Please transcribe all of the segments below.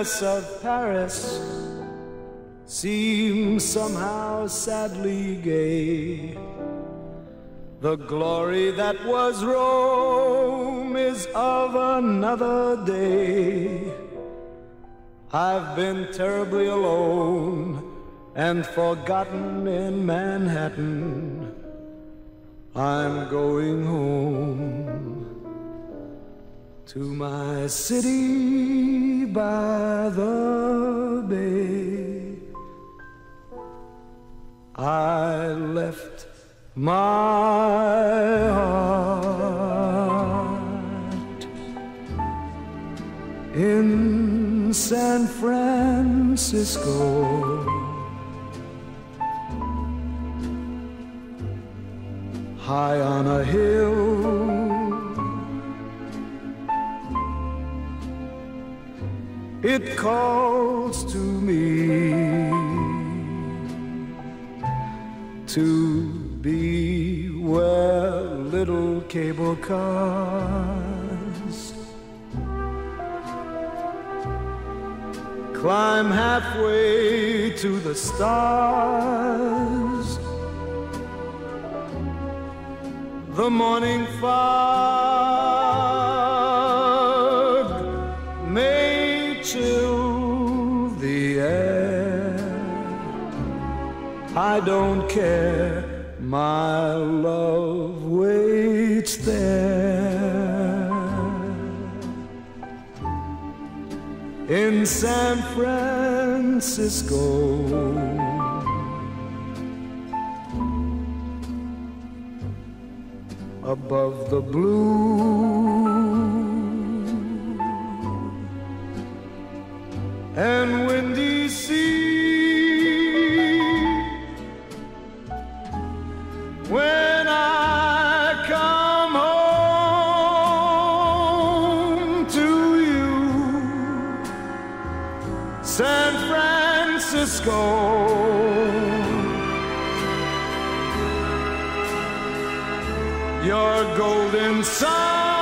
of Paris seems somehow sadly gay. The glory that was Rome is of another day. I've been terribly alone and forgotten in Manhattan. I'm going home to my city by the bay. I left my heart in San Francisco. High on a hill it calls to me to be where little cable cars climb halfway to the stars. The morning fog I don't care, my love waits there. In San Francisco. above the blue and windy your golden sun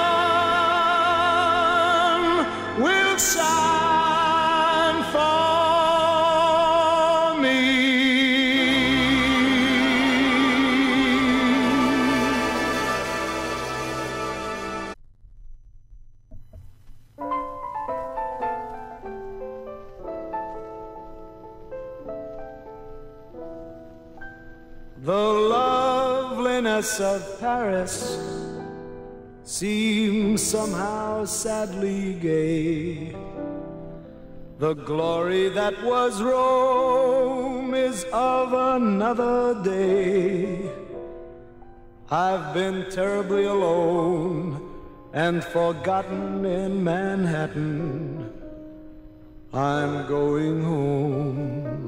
of Paris seems somehow sadly gay. The glory that was Rome is of another day. I've been terribly alone and forgotten in Manhattan. I'm going home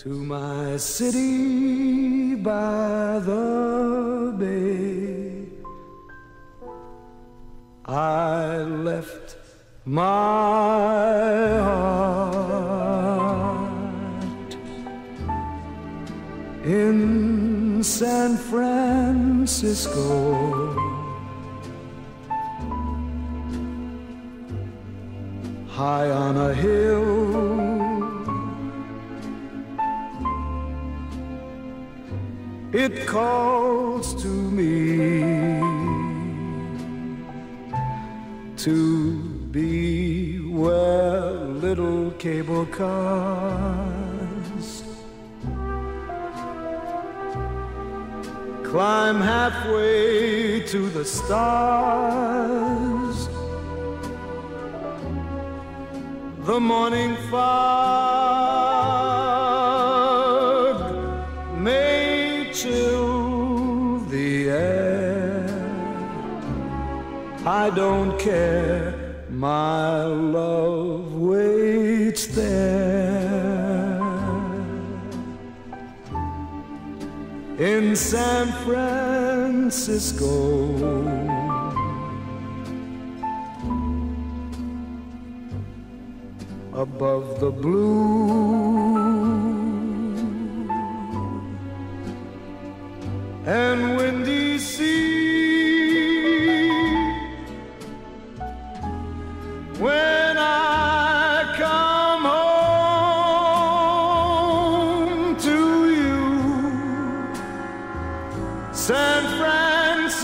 to my city by the bay. I left my heart in San Francisco. High on a hill it calls to me to be where little cable cars climb halfway to the stars. The morning fog I don't care, my love waits there. In San Francisco. above the blue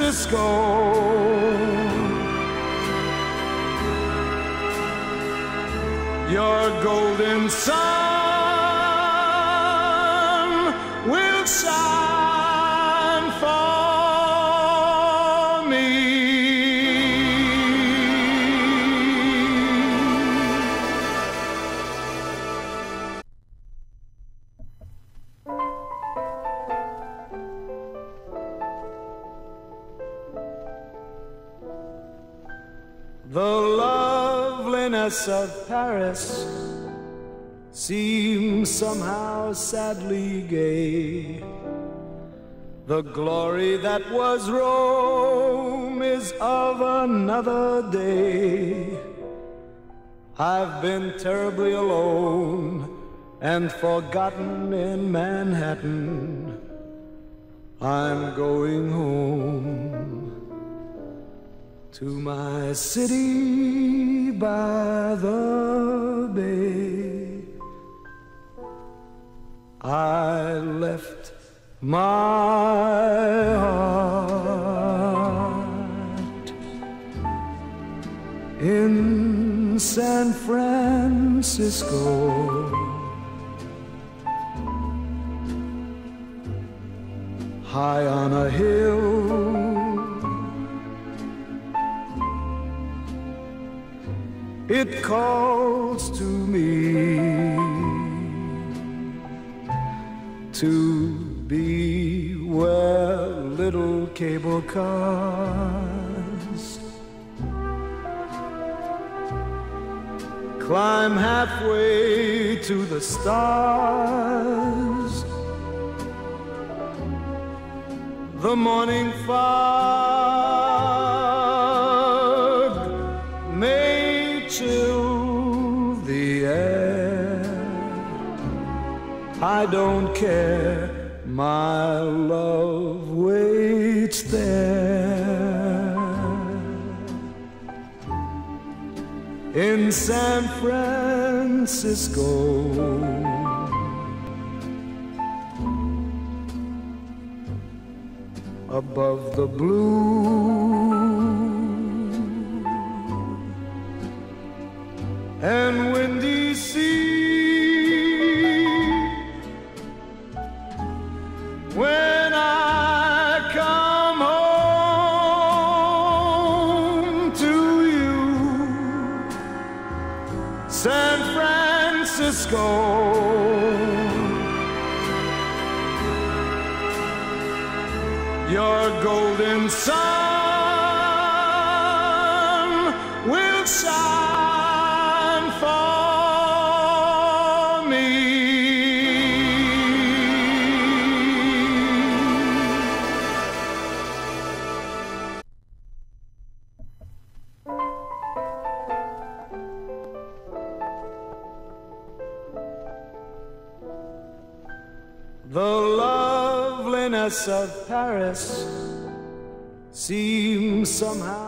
disco. The loveliness of Paris seems somehow sadly gay. The glory that was Rome is of another day. I've been terribly alone and forgotten in Manhattan. I'm going home to my city by the bay. I left my heart in San Francisco. High on a hill it calls to me to be where little cable cars climb halfway to the stars. The morning fog I don't care, my love waits there. In San Francisco. above the blue Francisco. Your golden sun of Paris seems somehow